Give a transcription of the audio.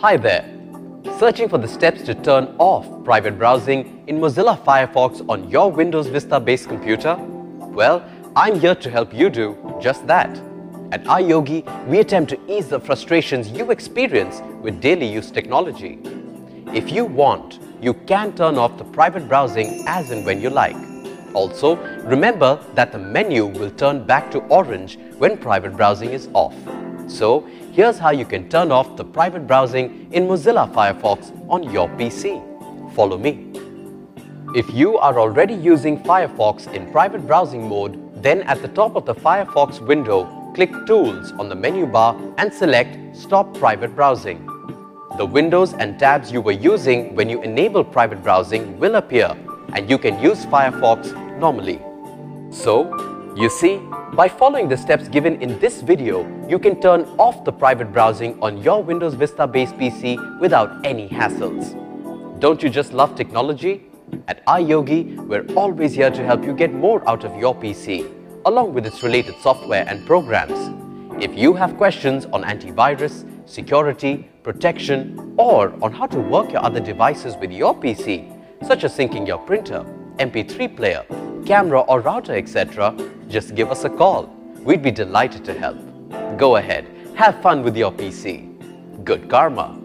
Hi there. Searching for the steps to turn off private browsing in Mozilla Firefox on your Windows Vista based computer? Well, I'm here to help you do just that. At iYogi, we attempt to ease the frustrations you experience with daily use technology. If you want, you can turn off the private browsing as and when you like. Also, remember that the menu will turn back to orange when private browsing is off. So, here's how you can turn off the private browsing in Mozilla Firefox on your PC. Follow me. If you are already using Firefox in private browsing mode, then at the top of the Firefox window, click Tools on the menu bar and select Stop Private Browsing. The windows and tabs you were using when you enable private browsing will appear and you can use Firefox normally. So, you see, by following the steps given in this video, you can turn off the private browsing on your Windows Vista based PC without any hassles. Don't you just love technology? At iYogi, we're always here to help you get more out of your PC, along with its related software and programs. If you have questions on antivirus, security, protection, or on how to work your other devices with your PC, such as syncing your printer, MP3 player, camera or router etc., just give us a call. We'd be delighted to help. Go ahead, have fun with your PC. Good karma.